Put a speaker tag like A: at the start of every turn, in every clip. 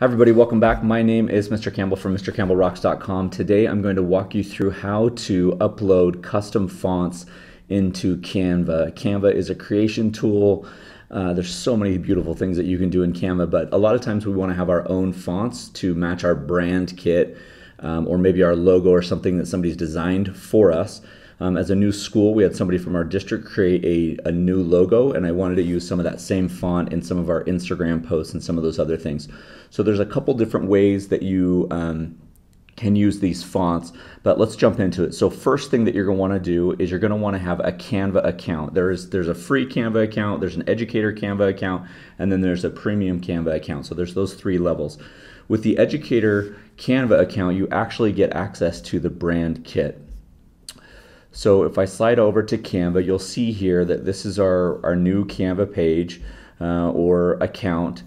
A: Hi everybody, welcome back. My name is Mr. Campbell from MrCampbellRocks.com. Today I'm going to walk you through how to upload custom fonts into Canva. Canva is a creation tool. Uh, there's so many beautiful things that you can do in Canva, but a lot of times we want to have our own fonts to match our brand kit um, or maybe our logo or something that somebody's designed for us. Um, as a new school, we had somebody from our district create a, a new logo, and I wanted to use some of that same font in some of our Instagram posts and some of those other things. So there's a couple different ways that you um, can use these fonts, but let's jump into it. So first thing that you're going to want to do is you're going to want to have a Canva account. There's there's a free Canva account, there's an educator Canva account, and then there's a premium Canva account. So there's those three levels. With the educator Canva account, you actually get access to the brand kit. So if I slide over to Canva, you'll see here that this is our, our new Canva page uh, or account.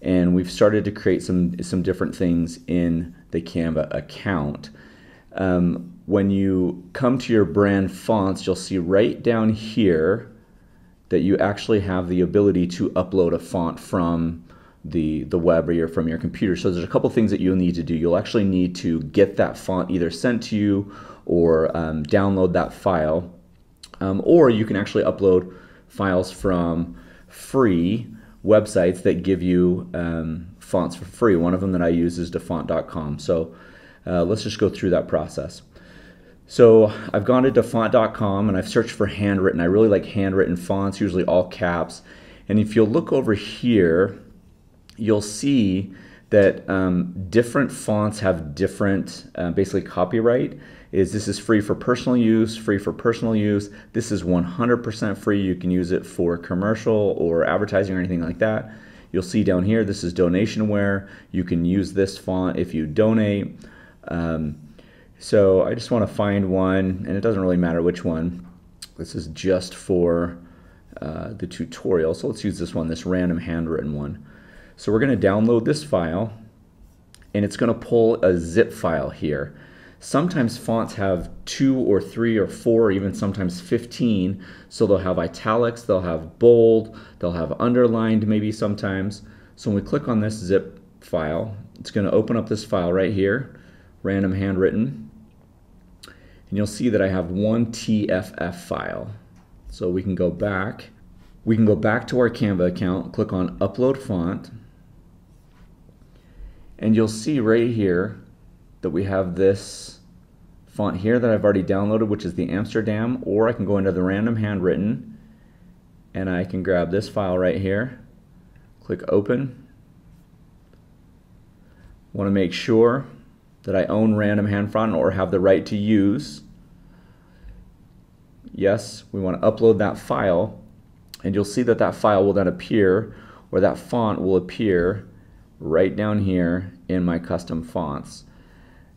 A: And we've started to create some, some different things in the Canva account. Um, when you come to your brand fonts, you'll see right down here that you actually have the ability to upload a font from the, the web or your, from your computer. So there's a couple things that you'll need to do. You'll actually need to get that font either sent to you or um, download that file. Um, or you can actually upload files from free websites that give you um, fonts for free. One of them that I use is dafont.com. So uh, let's just go through that process. So I've gone to dafont.com and I've searched for handwritten. I really like handwritten fonts, usually all caps. And if you'll look over here, you'll see that um, different fonts have different, uh, basically copyright. Is this is free for personal use, free for personal use. This is 100% free. You can use it for commercial or advertising or anything like that. You'll see down here, this is donationware. You can use this font if you donate. Um, so I just want to find one, and it doesn't really matter which one. This is just for uh, the tutorial. So let's use this one, this random handwritten one. So we're going to download this file and it's going to pull a zip file here. Sometimes fonts have two or three or four, even sometimes 15. So they'll have italics, they'll have bold, they'll have underlined maybe sometimes. So when we click on this zip file, it's going to open up this file right here, random handwritten. And you'll see that I have one TFF file. So we can go back. We can go back to our Canva account, click on upload font, and you'll see right here that we have this font here that I've already downloaded, which is the Amsterdam, or I can go into the random handwritten and I can grab this file right here, click open. Want to make sure that I own random hand font or have the right to use. Yes, we want to upload that file and you'll see that that file will then appear or that font will appear right down here in my custom fonts.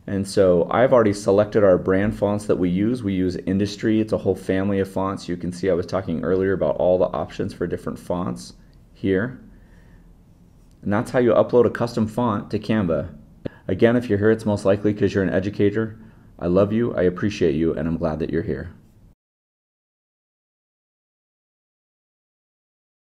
A: And so I've already selected our brand fonts that we use. We use industry. It's a whole family of fonts. You can see I was talking earlier about all the options for different fonts here. And that's how you upload a custom font to Canva. Again, if you're here, it's most likely because you're an educator. I love you, I appreciate you, and I'm glad that you're here.